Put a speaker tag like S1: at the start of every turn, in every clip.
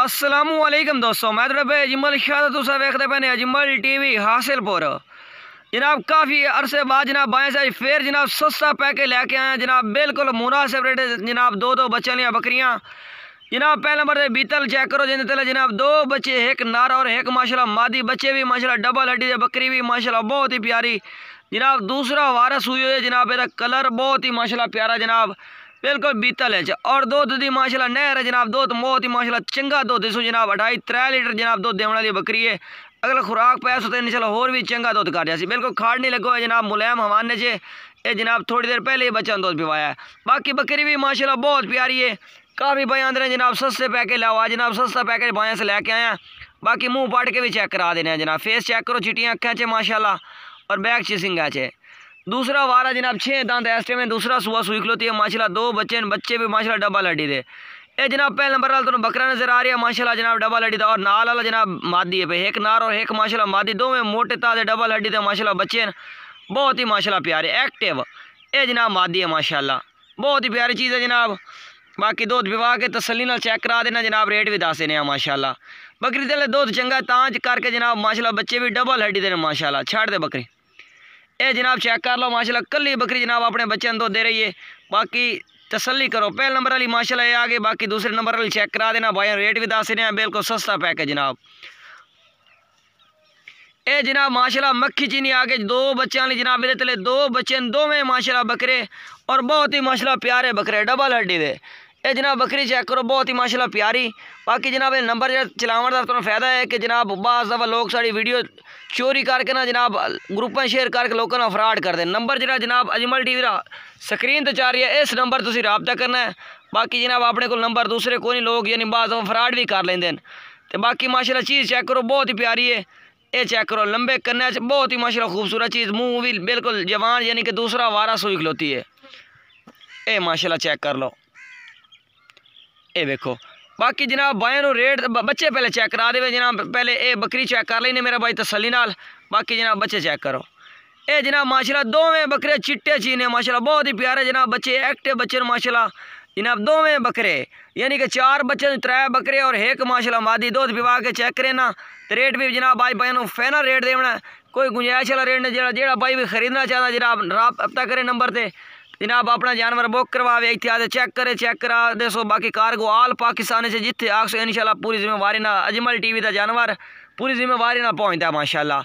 S1: السلام علیکم دوستوں میں طرف اجمل شاہ تو ویکتے پہ اجمل ٹی وی حاصل پور۔ جناب، کافی عرصے بعد جناب بائیں سے پھر جناب سستا پیکے لے کے آئے ہیں۔ جناب، بالکل مناسب ریٹ جناب، دو دو بچے لیا بکریاں۔ جناب، پہلے نمبر سے بیتل چیک کرو، جن تلے جناب دو بچے، ایک نارا اور ایک ماشاءاللہ مادی بچے بھی، ماشاءاللہ ڈبل ہڈی دے بکری بھی، ماشاءاللہ بہت ہی پیاری۔ جناب، دوسرا وارس ہوئی ہوئی جناب یہ کلر بہت ہی، ماشاءاللہ پیارا جناب۔ بالکل بیتل ہے جی۔ اور دودھ دی ماشاءاللہ نہر ہے جناب، دودھ بہت ہی ماشاءاللہ چنگا دودھ سو جناب، اٹھائی ترے لیٹر جناب دودھ دینے والی بکری ہے۔ اگر خوراک پیس ہوتے ہیں انشاءاللہ اور بھی چنگا دودھ کر جاسی بالکل کھاڑ نہیں لگو ہے جناب ملیم ہمانے چے یہ جناب تھوڑی دیر پہلے ہی بچہ دودھ پیوایا ہے۔ باقی بکری بھی ماشاءاللہ بہت پیاری ہے۔ کافی بھائی اندر جناب، سستے پیکے لاؤ۔ جناب سستا پیکے بائیں سے لے کے آئے ہیں۔ باقی منہ پاٹ کے بھی چیک کرا دینے ہیں جناب۔ فیس چیک کرو، چٹیاں اکھیں چے ماشاءاللہ۔ اور بیک چیسنگ ہے چے۔ دوسرا وارا جناب چھ دانت ایسٹے میں، دوسرا صبح سوئی کھلوتی ہے، ماشاءاللہ دو بچے بچے بھی ماشاءاللہ ڈبل ہڈی دے۔ اے جناب، پہلے نمبر والے تو بکرا نظر آ رہی ہے، ماشاءاللہ جناب ڈبل ہڈی دا اور نال والا جناب مادی ہے پہ، ایک نار اور ایک ماشاءاللہ مادی دو میں موٹے تازے ڈبل ہڈی دے ماشاءاللہ بچے بہت ہی ماشاءاللہ پیارے، ایکٹیو۔ اے جناب مادی ہے، ماشاءاللہ۔ بہت ہی پیاری چیز ہے جناب۔ باقی دودھ بوا کے تسلی نال چیک کرا دینا جناب، ریٹ بھی دس دینے ماشاءاللہ۔ بکری دلے دودھ چنگا تانچ کر کے جناب، ماشاءاللہ بچے بھی ڈبل ہڈی دے ماشاءاللہ۔ چھاڑ دے بکری۔ اے جناب چیک کر لو ماشاءاللہ کلی بکری جناب اپنے بچے دو دے رہی ہے۔ باقی تسلی کرو پہلے نمبر والی ماشاءاللہ یہ آگے، باقی دوسرے نمبر والی چیک کرا دینا۔ بھائی ریٹ بھی دس دینے بالکل سستا پیک ہے جناب۔ اے جناب، ماشاءاللہ مکھی چینی آگے، دو بچے لی جناب، میرے تلے دو بچے دو میں ماشاءاللہ بکرے اور بہت ہی ماشاءاللہ پیارے بکرے، ڈبل ہڈی دے۔ اے جناب بکری چیک کرو بہت ہی ماشاءاللہ پیاری باقی جناب یہ نمبر چلاون کا تو فائدہ ہے کہ جناب بعض دفعہ لوگ ساری ویڈیو چوری کر کے نا جناب گروپ شیئر کر کے لوگوں نے فراڈ کر دیں نمبر جناب جناب اجمل ٹی وی کا سکرین تو چاہ رہی ہے اس نمبر تھی رابطہ کرنا ہے باقی جناب اپنے کو نمبر دوسرے کوئی نہیں لوگ یعنی بعض دفعہ فراڈ بھی کر لیں تو باقی ماشاءاللہ چیز چیک کرو بہت ہی پیاری ہے اے چیک کرو لمبے کرنے بہت ہی ماشاءاللہ خوبصورت چیز منہ بھی بالکل جوان یعنی کہ دوسرا وارہ سوئی کھلوتی ہے اے ماشاءاللہ چیک کر لو اے دیکھو باقی جناب بائیں نو ریٹ بچے پہلے چیک کرا دے جناب، پہلے اے بکری چیک کر لینے میرا بھائی تسلی نال۔ باقی جناب بچے چیک کرو۔ اے جناب، ماشاءاللہ دو میں بکرے چٹے چینے، ماشاءاللہ بہت ہی پیارے جناب بچے ایکٹے بچے ماشاءاللہ۔ جناب دو میں بکرے یعنی کہ چار بچے ترے بکرے اور ایک ماشاءاللہ مادی دودھ پوا کے چیک کرے نا۔ تو ریٹ بھی جناب بھائی بھائی فائنل ریٹ دینا کوئی گنجائش والا ریٹ نہیں جڑا بھائی بھی خریدنا چاہتا جناب، رابطہ کرے نمبر تے۔ جناب اپنا جانور بک کروا اتحاد چیک کرے، چیک کرا دے سو باقی کارگو آل پاکستان سے جتنے آگ سو انشاءاللہ پوری ذمہ واری نہ، اجمل ٹی وی دا جانور پوری ذمہ واری نہ پہنچتا ہے ماشاءاللہ۔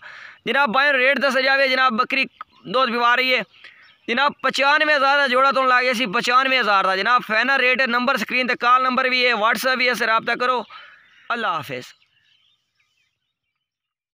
S1: جناب بائیں ریٹ دس جاوے، جناب بکری دودھ بیوا رہی ہے۔ جناب پچانوے ہزار کا جوڑا تو لاگے سی، پچانوے ہزار کا جناب فائنل ریٹ نمبر سکرین تے کال نمبر بھی ہے، واٹس ایپ بھی ہے سے رابطہ کرو۔ اللہ حافظ۔